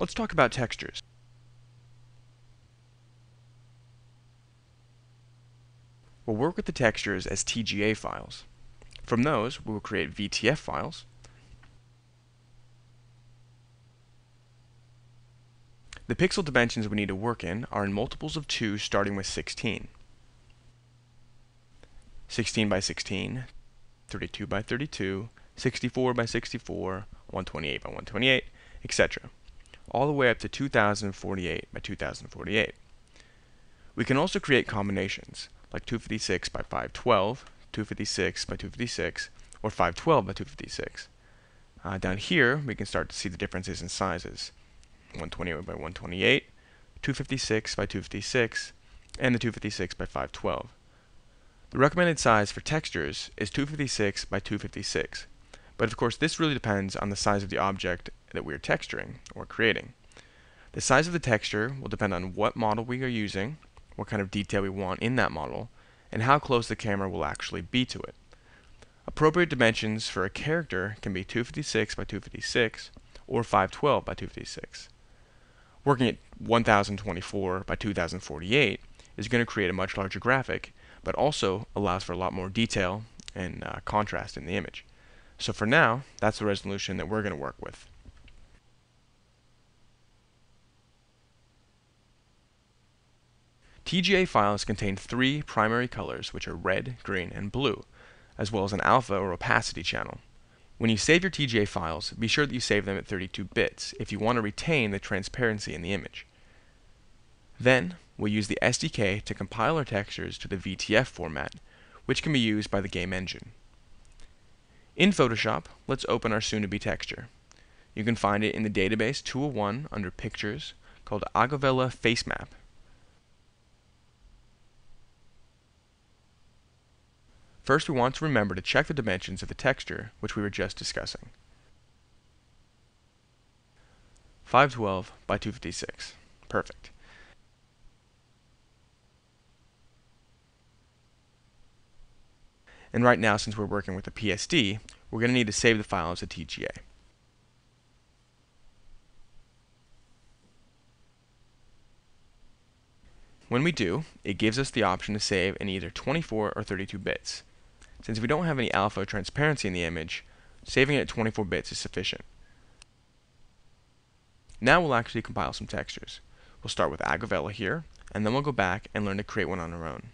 Let's talk about textures. We'll work with the textures as TGA files. From those, we will create VTF files. The pixel dimensions we need to work in are in multiples of 2 starting with 16. 16 by 16, 32 by 32, 64 by 64, 128 by 128, etc. All the way up to 2048 by 2048. We can also create combinations, like 256 by 512, 256 by 256, or 512 by 256. Uh, down here, we can start to see the differences in sizes. 128 by 128, 256 by 256, and the 256 by 512. The recommended size for textures is 256 by 256, but of course this really depends on the size of the object that we are texturing or creating. The size of the texture will depend on what model we are using, what kind of detail we want in that model, and how close the camera will actually be to it. Appropriate dimensions for a character can be 256 by 256 or 512 by 256. Working at 1024 by 2048 is going to create a much larger graphic, but also allows for a lot more detail and uh, contrast in the image. So for now, that's the resolution that we're going to work with. TGA files contain three primary colors, which are red, green, and blue, as well as an alpha or opacity channel. When you save your TGA files, be sure that you save them at 32 bits if you want to retain the transparency in the image. Then, we'll use the SDK to compile our textures to the VTF format, which can be used by the game engine. In Photoshop, let's open our soon-to-be texture. You can find it in the database 201 under Pictures called Agavella Face First, we want to remember to check the dimensions of the texture, which we were just discussing. 512 by 256. Perfect. And right now, since we're working with a PSD, we're going to need to save the file as a TGA. When we do, it gives us the option to save in either 24 or 32 bits. Since we don't have any alpha transparency in the image, saving it at 24 bits is sufficient. Now we'll actually compile some textures. We'll start with Agavella here, and then we'll go back and learn to create one on our own.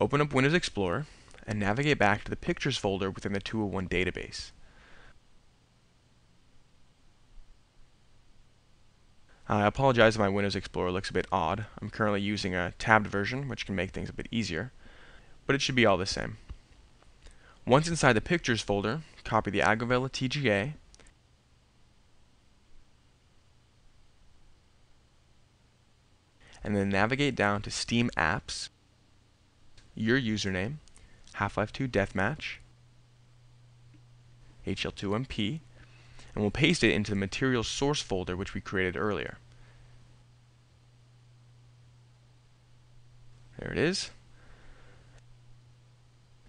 Open up Windows Explorer and navigate back to the Pictures folder within the 201 database. I apologize if my Windows Explorer looks a bit odd. I'm currently using a tabbed version, which can make things a bit easier, but it should be all the same. Once inside the Pictures folder, copy the Agavella TGA, and then navigate down to Steam Apps, your username, Half-Life 2 Deathmatch, HL2MP, and we'll paste it into the materials source folder which we created earlier. There it is.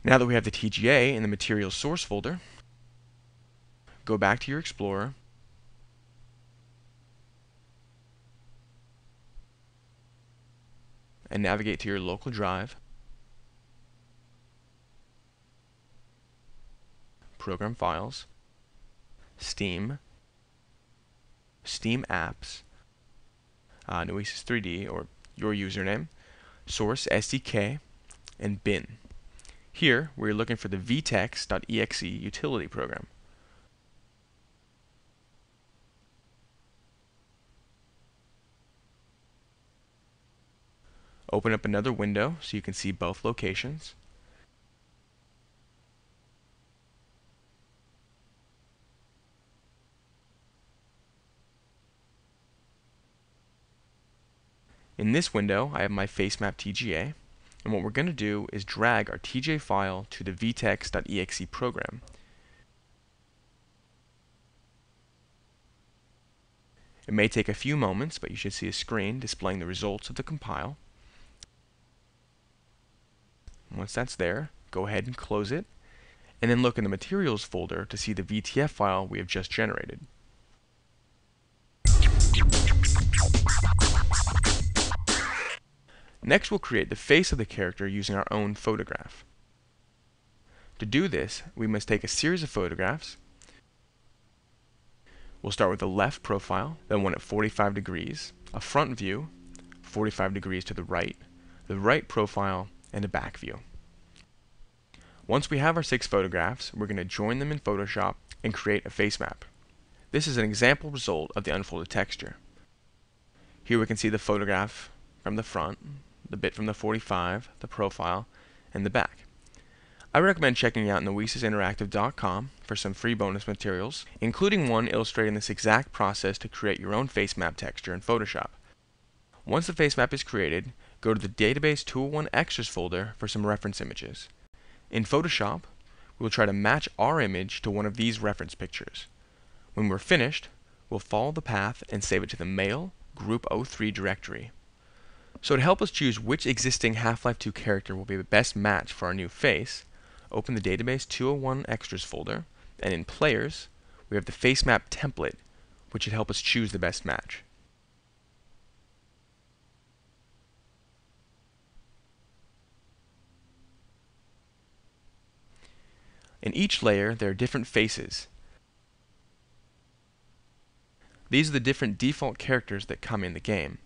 Now that we have the TGA in the materials source folder, go back to your Explorer and navigate to your local drive program files Steam, Steam Apps, uh, Neosis 3D, or your username, Source SDK, and bin. Here, we're looking for the vtex.exe utility program. Open up another window so you can see both locations. In this window, I have my FaceMap TGA, and what we're going to do is drag our TGA file to the vtex.exe program. It may take a few moments, but you should see a screen displaying the results of the compile. Once that's there, go ahead and close it, and then look in the Materials folder to see the VTF file we have just generated. Next we'll create the face of the character using our own photograph. To do this, we must take a series of photographs. We'll start with the left profile, then one at 45 degrees, a front view, 45 degrees to the right, the right profile, and a back view. Once we have our six photographs, we're going to join them in Photoshop and create a face map. This is an example result of the unfolded texture. Here we can see the photograph from the front, the bit from the 45, the profile, and the back. I recommend checking out neosisinteractive.com for some free bonus materials, including one illustrating this exact process to create your own face map texture in Photoshop. Once the face map is created, go to the Database 201 Extras folder for some reference images. In Photoshop, we will try to match our image to one of these reference pictures. When we're finished, we'll follow the path and save it to the Male Group 03 directory. So to help us choose which existing Half-Life 2 character will be the best match for our new face, open the Database 201 Extras folder, and in Players, we have the face map template, which should help us choose the best match. In each layer, there are different faces. These are the different default characters that come in the game.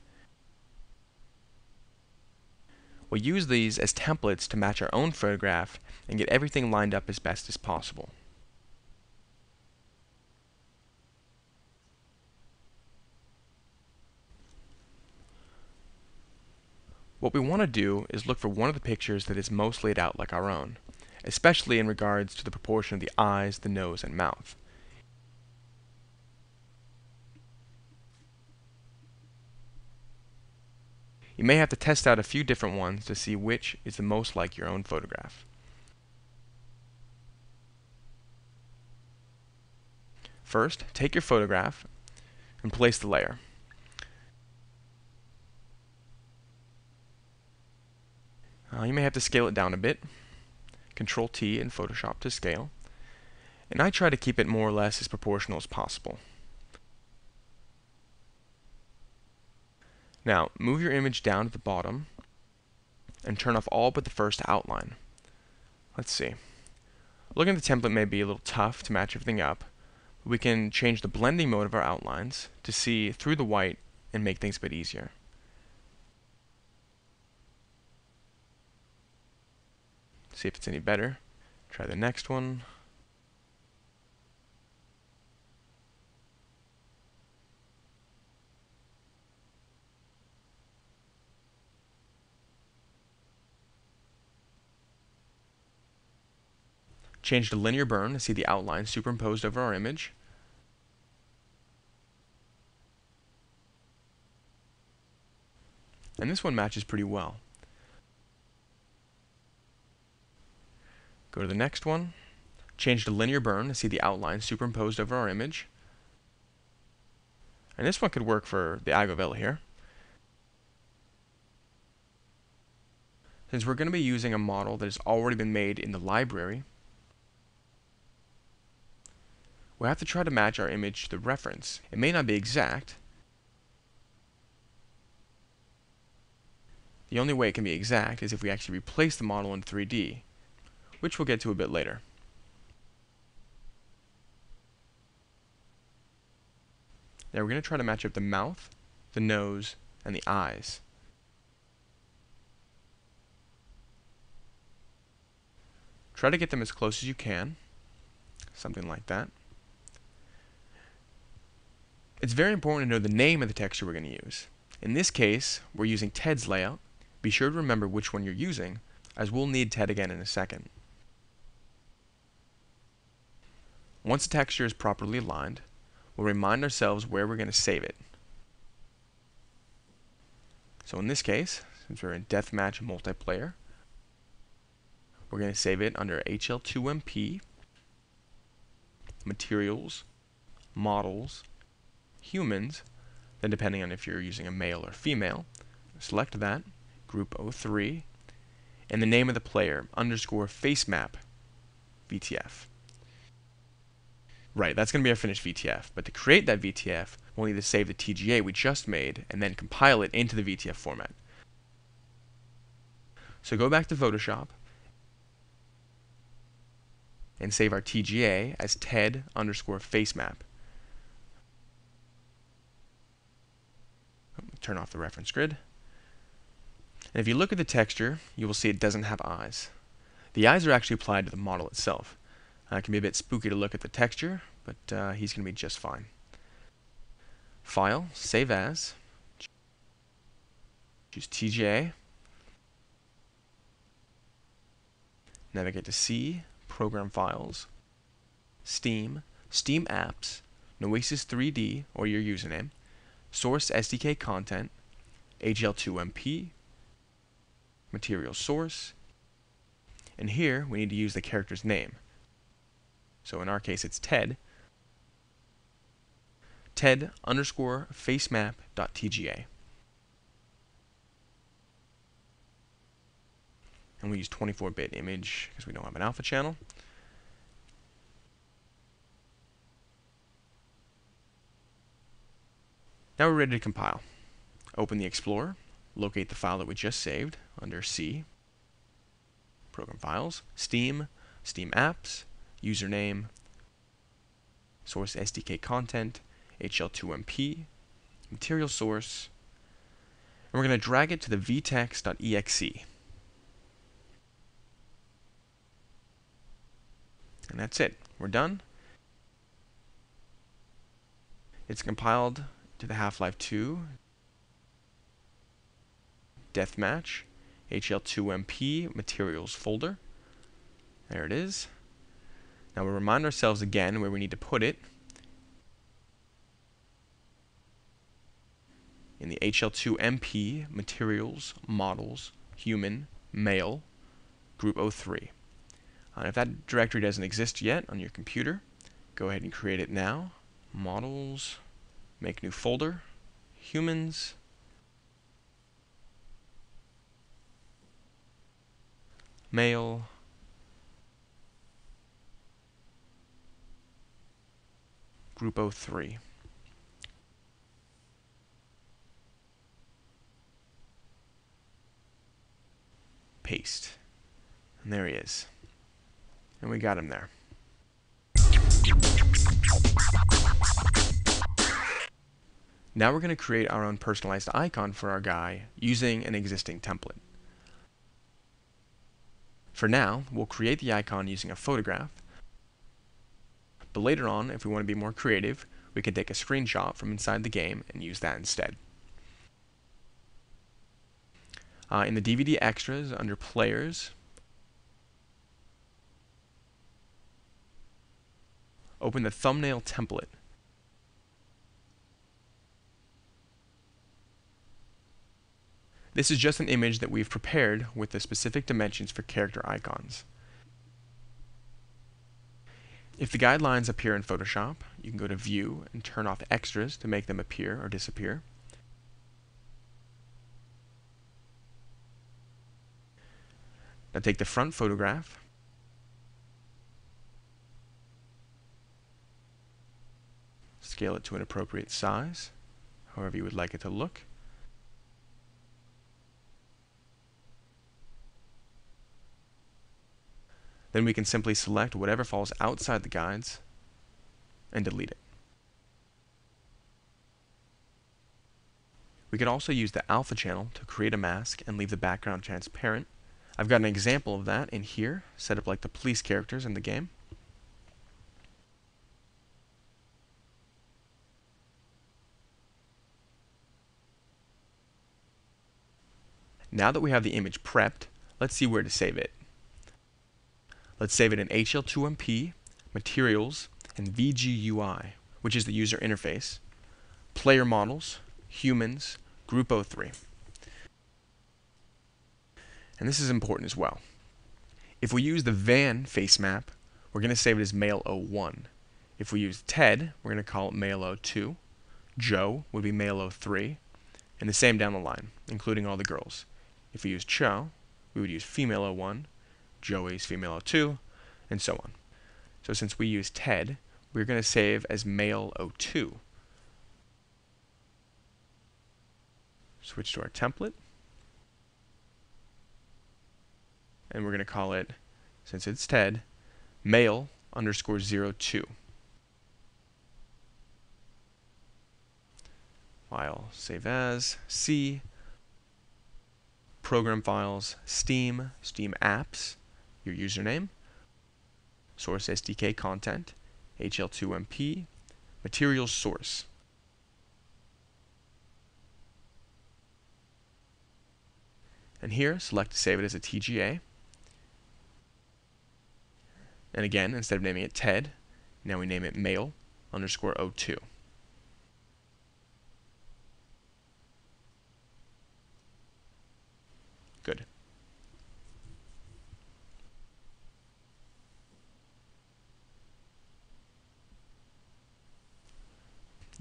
We'll use these as templates to match our own photograph and get everything lined up as best as possible. What we want to do is look for one of the pictures that is most laid out like our own, especially in regards to the proportion of the eyes, the nose, and mouth. You may have to test out a few different ones to see which is the most like your own photograph. First, take your photograph and place the layer. Uh, you may have to scale it down a bit. Control T in Photoshop to scale. And I try to keep it more or less as proportional as possible. Now, move your image down to the bottom and turn off all but the first outline. Let's see. Looking at the template may be a little tough to match everything up. we can change the blending mode of our outlines to see through the white and make things a bit easier. See if it's any better. Try the next one. Change to linear burn to see the outline superimposed over our image. And this one matches pretty well. Go to the next one. Change to linear burn to see the outline superimposed over our image. And this one could work for the Agavilla here. Since we're going to be using a model that has already been made in the library, we'll have to try to match our image to the reference. It may not be exact. The only way it can be exact is if we actually replace the model in 3D, which we'll get to a bit later. Now we're going to try to match up the mouth, the nose, and the eyes. Try to get them as close as you can, something like that. It's very important to know the name of the texture we're going to use. In this case, we're using Ted's layout. Be sure to remember which one you're using, as we'll need Ted again in a second. Once the texture is properly aligned, we'll remind ourselves where we're going to save it. So in this case, since we're in Deathmatch Multiplayer, we're going to save it under HL2MP, Materials, Models, humans, then depending on if you're using a male or female, select that, group 03, and the name of the player, underscore face map. VTF. Right, that's going to be our finished VTF. But to create that VTF, we'll need to save the TGA we just made and then compile it into the VTF format. So go back to Photoshop and save our TGA as TED underscore faceMap. Turn off the reference grid. And if you look at the texture, you will see it doesn't have eyes. The eyes are actually applied to the model itself. Uh, it can be a bit spooky to look at the texture, but uh, he's going to be just fine. File, Save As, choose TGA, navigate to C, Program Files, Steam, Steam Apps, Neosis 3D or your username, Source SDK Content, HL2MP, Material Source, and here we need to use the character's name. So in our case it's Ted. Ted underscore facemap.tga. And we use 24-bit image because we don't have an alpha channel. Now we're ready to compile. Open the Explorer, locate the file that we just saved under C, Program Files, Steam, Steam Apps, Username, Source SDK Content, HL2MP, Material Source, and we're going to drag it to the vtex.exe. And that's it. We're done. It's compiled to the Half-Life 2 Deathmatch HL2MP materials folder. There it is. Now we'll remind ourselves again where we need to put it. In the HL2MP materials models human male group 03. Uh, if that directory doesn't exist yet on your computer, go ahead and create it now. Models Make new folder, humans, male, group 03. Paste. And there he is. And we got him there. Now we're going to create our own personalized icon for our guy using an existing template. For now, we'll create the icon using a photograph, but later on, if we want to be more creative, we can take a screenshot from inside the game and use that instead. Uh, in the DVD extras, under Players, open the thumbnail template. This is just an image that we've prepared with the specific dimensions for character icons. If the guidelines appear in Photoshop, you can go to View and turn off extras to make them appear or disappear. Now take the front photograph scale it to an appropriate size, however you would like it to look. Then we can simply select whatever falls outside the guides and delete it. We can also use the alpha channel to create a mask and leave the background transparent. I've got an example of that in here, set up like the police characters in the game. Now that we have the image prepped, let's see where to save it. Let's save it in HL2MP, Materials, and VGUI, which is the user interface, Player Models, Humans, Group 03. And this is important as well. If we use the van face map, we're going to save it as male 01. If we use Ted, we're going to call it male 02. Joe would be male 03. And the same down the line, including all the girls. If we use Cho, we would use female 01, Joey's female 02, and so on. So since we use TED, we're going to save as male02. Switch to our template. And we're going to call it, since it's TED, male underscore 02. File save as C program files Steam Steam apps your username. Source SDK content HL2MP materials source. And here select to save it as a TGA and again instead of naming it TED now we name it male underscore 02 Good.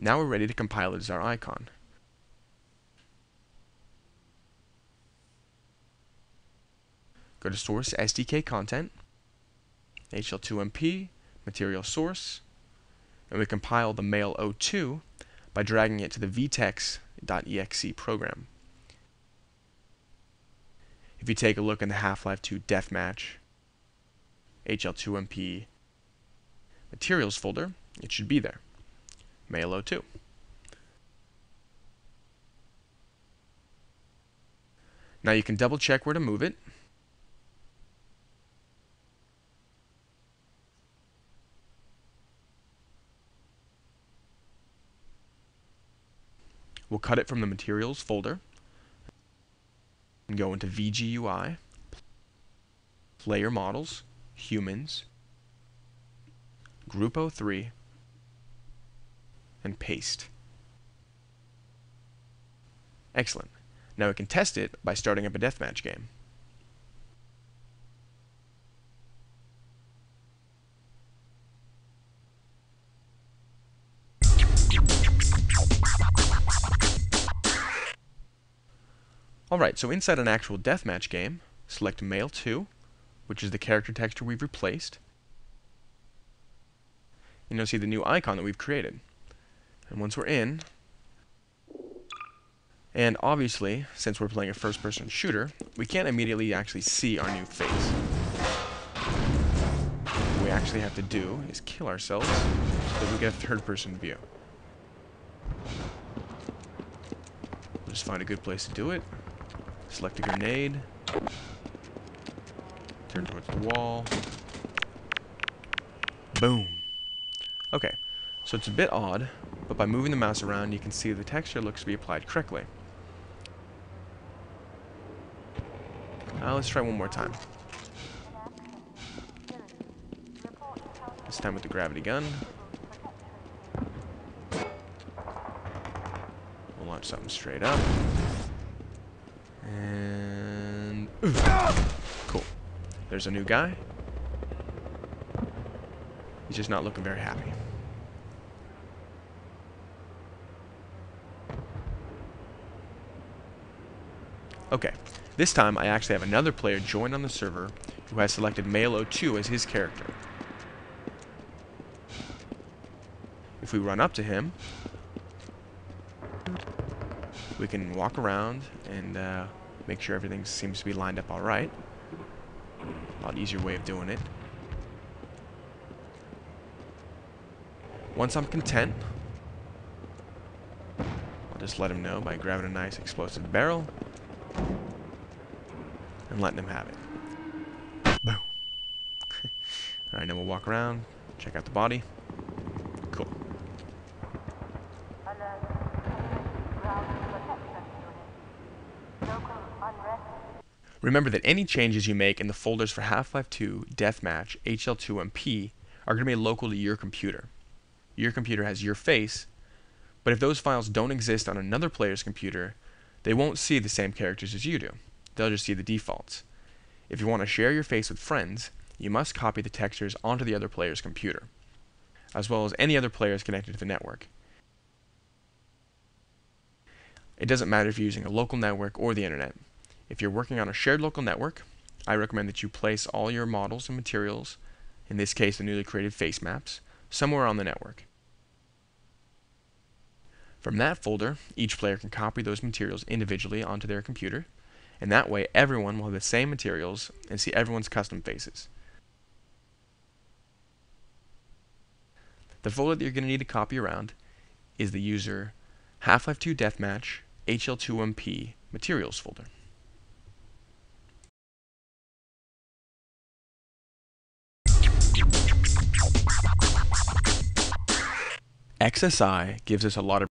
Now we're ready to compile it as our icon. Go to Source SDK Content, HL2MP, Material Source, and we compile the male02 by dragging it to the vtex.exe program. If you take a look in the Half-Life 2 Deathmatch HL2MP materials folder, it should be there. Male02. Now you can double check where to move it. We'll cut it from the materials folder and go into VGUI, player models, humans, group 03, and paste. Excellent. Now we can test it by starting up a deathmatch game. Alright, so inside an actual deathmatch game, select Male 2, which is the character texture we've replaced. And you'll see the new icon that we've created. And once we're in, and obviously, since we're playing a first-person shooter, we can't immediately actually see our new face. What we actually have to do is kill ourselves so that we get a third-person view. We'll just find a good place to do it. Select a grenade. Turn towards the wall. Boom. Okay, so it's a bit odd, but by moving the mouse around you can see the texture looks to be applied correctly. Uh, let's try one more time. This time with the gravity gun. We'll launch something straight up. And... Cool. There's a new guy. He's just not looking very happy. Okay, this time I actually have another player join on the server who has selected Male02 as his character. If we run up to him, we can walk around and uh, make sure everything seems to be lined up alright. A lot easier way of doing it. Once I'm content, I'll just let him know by grabbing a nice explosive barrel and letting him have it. Boom. Alright, now we'll walk around, check out the body. Cool. Remember that any changes you make in the folders for Half-Life 2, Deathmatch, HL2MP are going to be local to your computer. Your computer has your face, but if those files don't exist on another player's computer, they won't see the same characters as you do. They'll just see the defaults. If you want to share your face with friends, you must copy the textures onto the other player's computer, as well as any other players connected to the network. It doesn't matter if you're using a local network or the internet. If you're working on a shared local network, I recommend that you place all your models and materials in this case the newly created face maps, somewhere on the network. From that folder, each player can copy those materials individually onto their computer, and that way everyone will have the same materials and see everyone's custom faces. The folder that you're going to need to copy around is the user Half-Life 2 Deathmatch HL2MP materials folder. XSI gives us a lot of